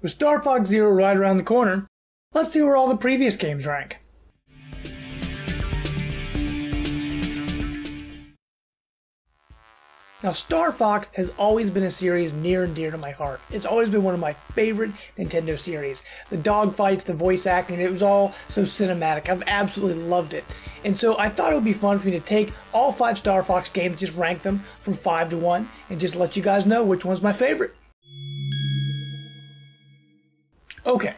With Star Fox Zero right around the corner, let's see where all the previous games rank. Now, Star Fox has always been a series near and dear to my heart. It's always been one of my favorite Nintendo series. The dogfights, the voice acting, it was all so cinematic. I've absolutely loved it. And so I thought it would be fun for me to take all five Star Fox games, just rank them from 5 to 1, and just let you guys know which one's my favorite. Okay,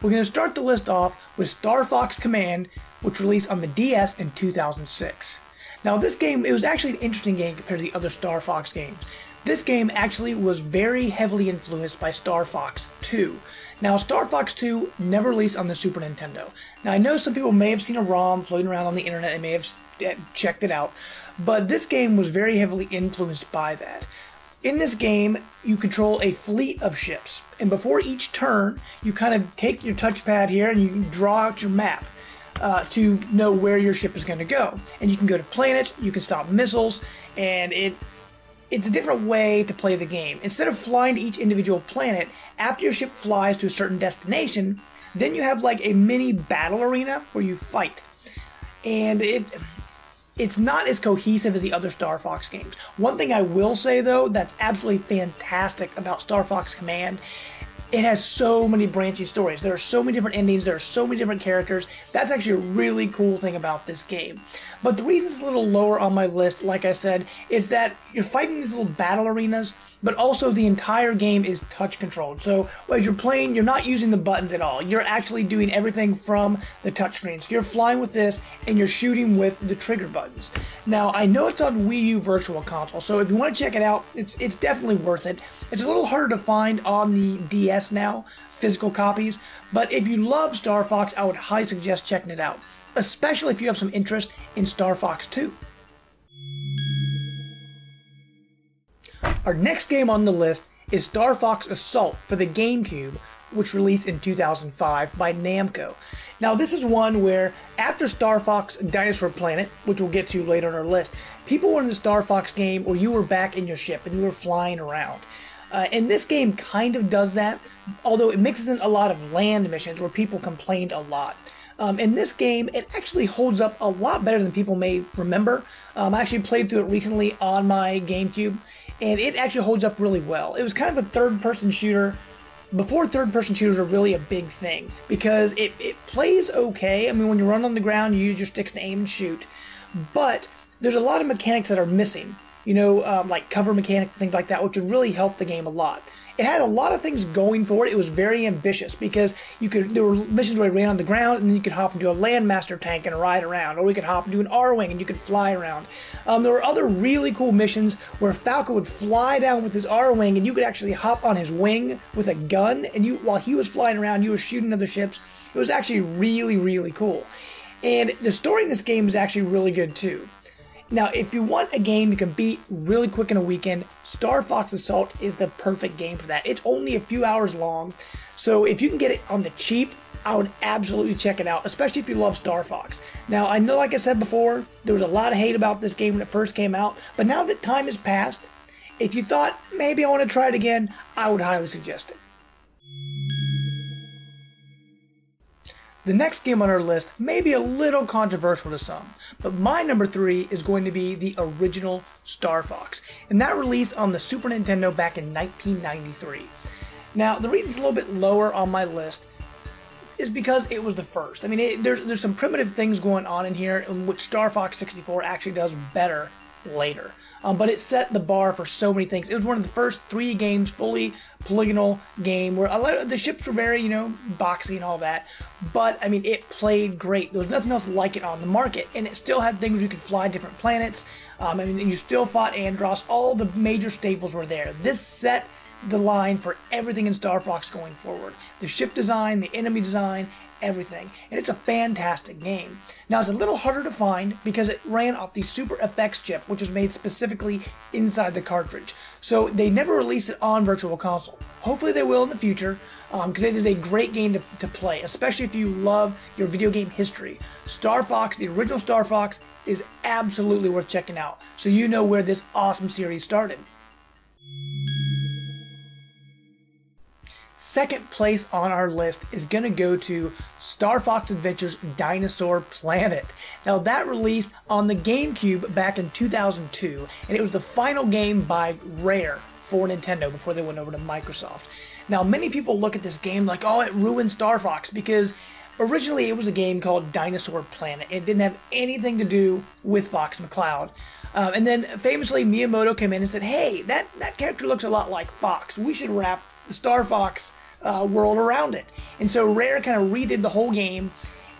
we're going to start the list off with Star Fox Command, which released on the DS in 2006. Now this game, it was actually an interesting game compared to the other Star Fox games. This game actually was very heavily influenced by Star Fox 2. Now, Star Fox 2 never released on the Super Nintendo. Now, I know some people may have seen a ROM floating around on the internet and may have eh, checked it out, but this game was very heavily influenced by that. In this game, you control a fleet of ships, and before each turn, you kind of take your touchpad here and you draw out your map. Uh, to know where your ship is going to go, and you can go to planets, you can stop missiles, and it it's a different way to play the game. Instead of flying to each individual planet, after your ship flies to a certain destination, then you have like a mini battle arena where you fight, and it it's not as cohesive as the other Star Fox games. One thing I will say though that's absolutely fantastic about Star Fox Command it has so many branching stories. There are so many different endings. There are so many different characters. That's actually a really cool thing about this game. But the reason it's a little lower on my list, like I said, is that you're fighting these little battle arenas, but also the entire game is touch controlled. So as you're playing, you're not using the buttons at all. You're actually doing everything from the touchscreen. So you're flying with this and you're shooting with the trigger buttons. Now, I know it's on Wii U Virtual Console, so if you want to check it out, it's, it's definitely worth it. It's a little harder to find on the DS now, physical copies, but if you love Star Fox, I would highly suggest checking it out, especially if you have some interest in Star Fox 2. Our next game on the list is Star Fox Assault for the GameCube, which released in 2005 by Namco. Now, this is one where after Star Fox Dinosaur Planet, which we'll get to later on our list, people were in the Star Fox game where you were back in your ship and you were flying around. Uh, and this game kind of does that, although it mixes in a lot of land missions where people complained a lot. Um, in this game, it actually holds up a lot better than people may remember. Um, I actually played through it recently on my GameCube, and it actually holds up really well. It was kind of a third-person shooter before third-person shooters are really a big thing because it, it plays okay. I mean, when you run on the ground, you use your sticks to aim and shoot, but there's a lot of mechanics that are missing. You know, um, like cover mechanic, things like that, which would really help the game a lot. It had a lot of things going for it. It was very ambitious because you could there were missions where you ran on the ground and then you could hop into a landmaster tank and ride around, or we could hop into an Arwing and you could fly around. Um, there were other really cool missions where Falco would fly down with his Arwing and you could actually hop on his wing with a gun, and you while he was flying around, you were shooting other ships. It was actually really really cool. And the story in this game is actually really good too. Now, if you want a game you can beat really quick in a weekend, Star Fox Assault is the perfect game for that. It's only a few hours long, so if you can get it on the cheap, I would absolutely check it out, especially if you love Star Fox. Now, I know, like I said before, there was a lot of hate about this game when it first came out, but now that time has passed, if you thought maybe I want to try it again, I would highly suggest it. The next game on our list may be a little controversial to some, but my number three is going to be the original Star Fox, and that released on the Super Nintendo back in 1993. Now, the reason it's a little bit lower on my list is because it was the first. I mean, it, there's there's some primitive things going on in here, in which Star Fox 64 actually does better later. Um, but it set the bar for so many things. It was one of the first three games, fully polygonal game, where a lot of the ships were very, you know, boxy and all that. But I mean, it played great. There was nothing else like it on the market, and it still had things you could fly different planets. Um, I mean, you still fought Andross. All the major staples were there. This set the line for everything in Star Fox going forward. The ship design, the enemy design, everything. And it's a fantastic game. Now, it's a little harder to find because it ran off the Super FX chip, which was made specifically inside the cartridge. So they never released it on Virtual Console. Hopefully they will in the future because um, it is a great game to, to play, especially if you love your video game history. Star Fox, the original Star Fox, is absolutely worth checking out so you know where this awesome series started. Second place on our list is going to go to Star Fox Adventures Dinosaur Planet. Now, that released on the GameCube back in 2002, and it was the final game by Rare for Nintendo before they went over to Microsoft. Now, many people look at this game like, oh, it ruined Star Fox because originally it was a game called Dinosaur Planet. It didn't have anything to do with Fox McCloud. Um, and then famously, Miyamoto came in and said, hey, that, that character looks a lot like Fox. We should wrap the Star Fox uh, world around it. And so Rare kind of redid the whole game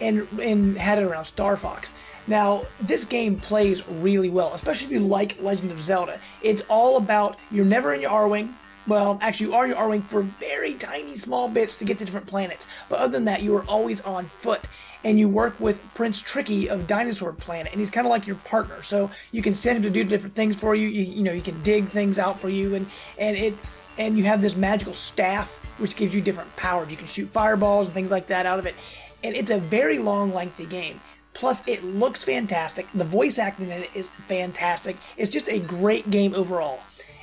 and, and had it around Star Fox. Now, this game plays really well, especially if you like Legend of Zelda. It's all about you're never in your Arwing. Well, actually, you are your Arwing for very tiny small bits to get to different planets. But other than that, you are always on foot. And you work with Prince Tricky of Dinosaur Planet, and he's kind of like your partner. So you can send him to do different things for you. You, you know, you can dig things out for you, and and it and you have this magical staff which gives you different powers. You can shoot fireballs and things like that out of it. And it's a very long, lengthy game. Plus, it looks fantastic. The voice acting in it is fantastic. It's just a great game overall.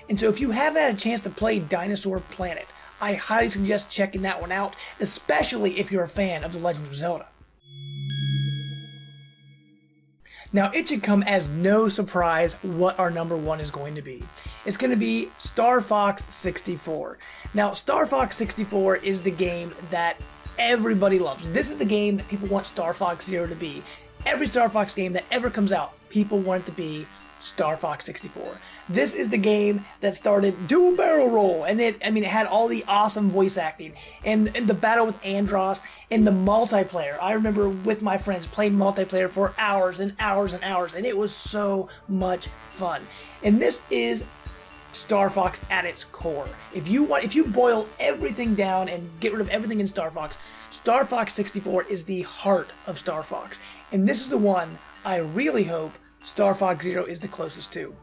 And so, if you haven't had a chance to play Dinosaur Planet, I highly suggest checking that one out, especially if you're a fan of The Legend of Zelda. Now, it should come as no surprise what our number one is going to be. It's going to be Star Fox 64. Now, Star Fox 64 is the game that everybody loves. This is the game that people want Star Fox Zero to be. Every Star Fox game that ever comes out, people want it to be Star Fox 64. This is the game that started dual barrel roll, and it, I mean, it had all the awesome voice acting, and, and, the battle with Andross, and the multiplayer. I remember with my friends playing multiplayer for hours and hours and hours, and it was so much fun. And this is Star Fox at its core. If you want, if you boil everything down and get rid of everything in Star Fox, Star Fox 64 is the heart of Star Fox, and this is the one I really hope Star Fox Zero is the closest to.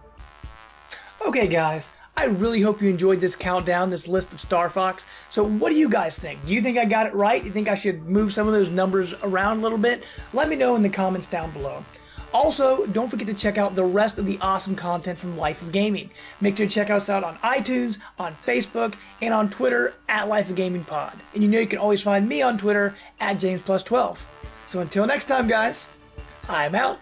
Okay guys, I really hope you enjoyed this countdown, this list of Star Fox. So what do you guys think? Do you think I got it right? Do you think I should move some of those numbers around a little bit? Let me know in the comments down below. Also, don't forget to check out the rest of the awesome content from Life of Gaming. Make sure to check us out on iTunes, on Facebook, and on Twitter at Life of Gaming Pod. And you know you can always find me on Twitter at JamesPlus12. So until next time, guys, I'm out.